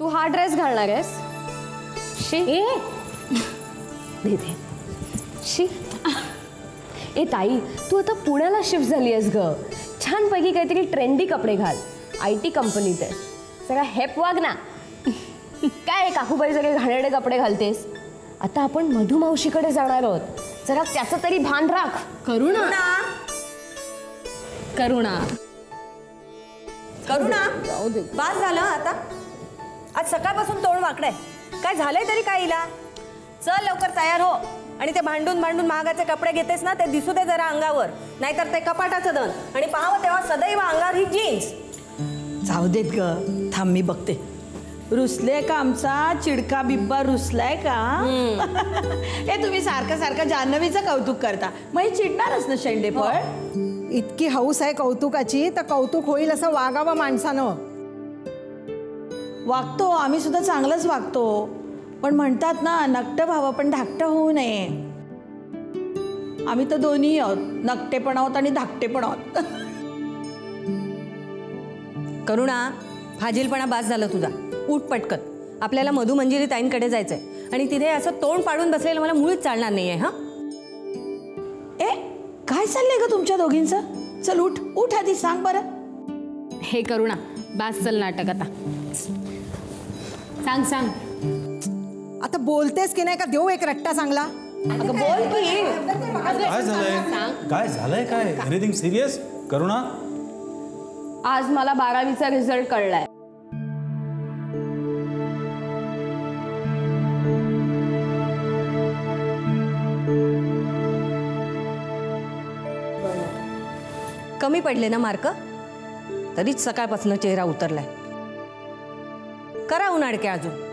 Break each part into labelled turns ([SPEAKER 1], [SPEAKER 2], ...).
[SPEAKER 1] तू हा ड्रेस घालणार आहेस? शी.
[SPEAKER 2] ए.
[SPEAKER 1] दे दे. शी. ए ताई तू आता पुण्याला शिफ्ट झाली आहेस ग. छानपैकी काहीतरी ट्रेंडी कपडे घाल. आय टी कंपनीत आहे. सगळा हेप वाग ना. काय काकूबाई सगळे घाणेरडे कपडे घालतेस? आता आपण मधुमावशीकडे जाणार आहोत. जरा त्याचं तरी भान राख.
[SPEAKER 2] करुणा. करुणा.
[SPEAKER 3] करू ना बास झालं आता. आज सकाळपासून तोंड वाकडंय. काय झालंय तरी काय हिला चल लवकर तयार हो. आणि ते भांडून भांडून महागाचे कपडे घेतेस ना ते दिसू दे जरा अंगावर. नाहीतर ते कपाटाचं दन. आणि पाहावं तेव्हा सदैव अंगावर ही जीन्स.
[SPEAKER 4] जाऊ देत ग. थांब मी बघते. रुसले का आमचा? चिडका बिब्बा रुसलाय का? हे तुम्ही सारखं सारखं जान्हवीचं कौतुक करता. मग हे चिडणारच ना शेंडे पण
[SPEAKER 5] इतकी हौस आहे कौतुकाची तर कौतुक होईल असं वागावं माणसानं.
[SPEAKER 4] वागतो आम्ही सुद्धा चांगलंच वागतो. पण म्हणतात ना नकटं व्हावं पण धाकटं होऊ नये. आम्ही तर दोन्ही आहोत नकटे पण आहोत आणि धाकटे पण आहोत
[SPEAKER 3] करुणा फाजीलपणा बास झालं तुझा. उठ पटकन. आपल्याला मधुमंजिरी ताईंकडे जायचंय. आणि तिथे असं तोंड पाडून बसलेलं मला मुळीच चालणार नाहीये हा?
[SPEAKER 4] ए काय चाललंय ग तुमच्या दोघींचं? चल उठ उठ आधी सांग बरं.
[SPEAKER 2] हे करुणा बास चल नाटक आता. सांग सांग.
[SPEAKER 5] आता बोलतेस की नाही का? देऊ एक रट्टा चांगला.
[SPEAKER 3] अगं बोल की.
[SPEAKER 6] काय झालंय? काय झालंय काय? Anything serious Karuna?
[SPEAKER 1] आज मला बारावीचा रिझल्ट कळलाय.
[SPEAKER 3] कमी पडले ना मार्क? तरीच सकाळपासून चेहरा उतरलाय. करा उन्हाळके अजून?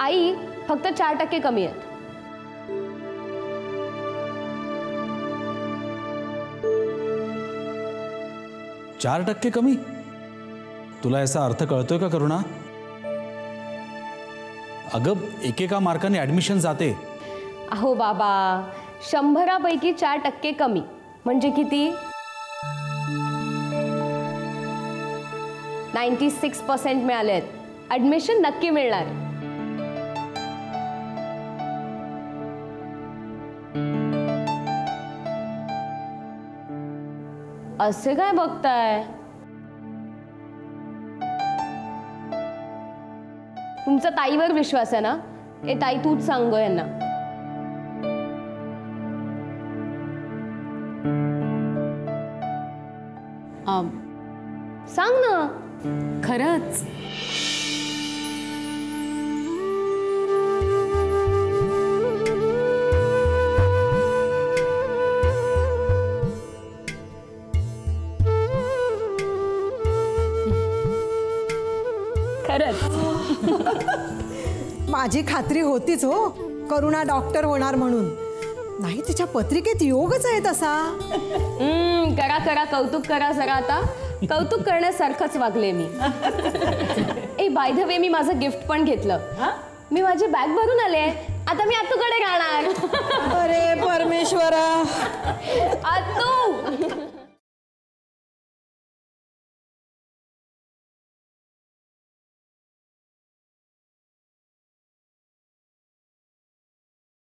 [SPEAKER 1] आई फक्त चार टक्के कमी आहेत.
[SPEAKER 6] चार टक्के कमी? तुला याचा अर्थ कळतोय का करुणा? अगं एकेका मार्काने ऍडमिशन जाते.
[SPEAKER 1] अहो बाबा शंभरापैकी चार टक्के कमी. म्हणजे किती? नाईन्टी सिक्स पर्सेंट मिळाले आहेत. ॲडमिशन नक्की मिळणार. असे काय बघताय? तुमचा ताईवर विश्वास आहे ना? ए ताई तूच सांग यांना. सांग ना.
[SPEAKER 2] खरंच. खरंच.
[SPEAKER 5] माझी खात्री होतीच हो. करुणा डॉक्टर होणार म्हणून. नाही तिच्या पत्रिकेत योगच आहे तसा.
[SPEAKER 1] हम्म, करा करा कौतुक करा जरा आता. कौतुक करण्यासारखंच वागले मी. ए बाय द वे मी माझं गिफ्ट पण घेतलं. मी माझी बॅग भरून आले. आता मी आतूकडे राहणार.
[SPEAKER 4] अरे परमेश्वरा.
[SPEAKER 1] आतू!